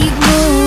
ignore